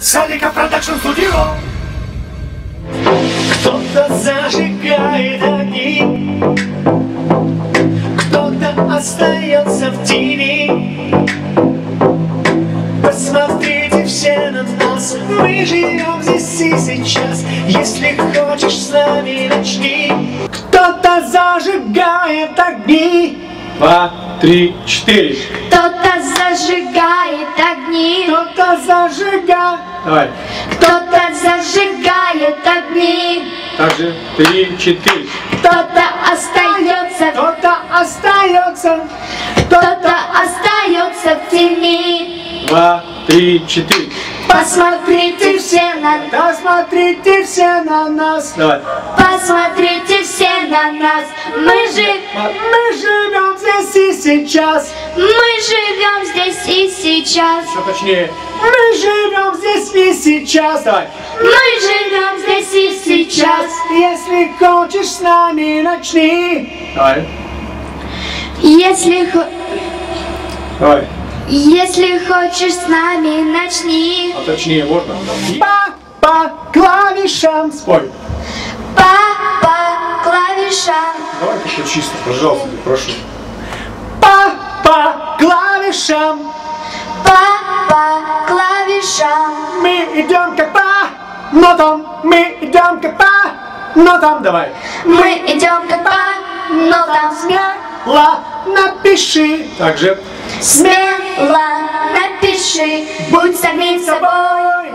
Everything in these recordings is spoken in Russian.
Salikoff Production Studio. Кто-то зажигает огни. Кто-то остается в тени. Посмотрите все на нас. Мы живем здесь и сейчас. Если хочешь с нами начни. Кто-то зажигает огни. Два, три, четыре. Кто-то зажигает огни, Кто-то зажигает Давай. кто-то зажигает огни, Также три, четыре. кто-то остается, Кто-то остается кто-то остается в тени. Два, три, четыре. Посмотрите все на Да смотрите все на нас Давай. посмотрите все на нас. Мы же, Мы здесь и сейчас мы живем здесь и сейчас. Еще точнее. Мы живем здесь и сейчас Давай. Мы живем здесь и сейчас. Если хочешь с нами начни Давай. Если, хо- Давай. если хочешь с нами, начни. А точнее можно. По, по клавишам Спой. По, по клавишам. Давай только чисто, пожалуйста, прошу. Клавишам По, по клавишам. Мы идем как по нотам Мы идем как по нотам Давай Мы идем как по нотам. Смело напиши Также. Смело напиши. Будь самим собой.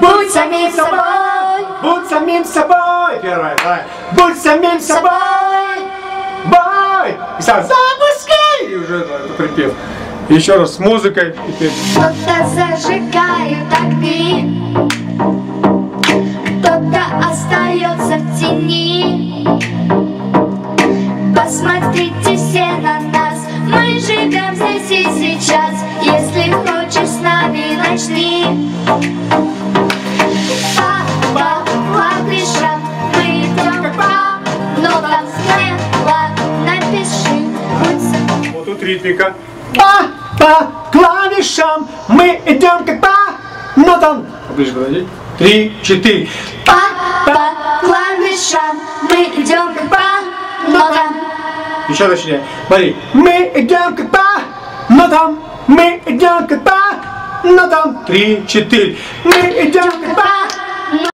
Будь самим собой. Будь самим собой Первое, давай Будь самим собой. Бой И сразу запускай И уже это припев. Еще раз с музыкой. Теперь. Кто-то зажигает огни. Кто-то остается в тени. Посмотрите все на нас. Мы живем здесь и сейчас. Если хочешь с нами, начни. Мы идем по нотам напиши. Вот тут ритмика. По, по клавишам Мы идем как по нотам Поближе подойди. Три, четыре. По, по клавишам мы идем как по нотам. Еще точнее. Смотри. Мы идем как по нотам Мы идем как по нотам Три, четыре. Мы идем как по